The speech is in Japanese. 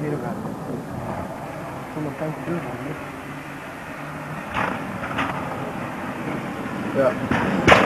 見るから。その感じするもんねいや。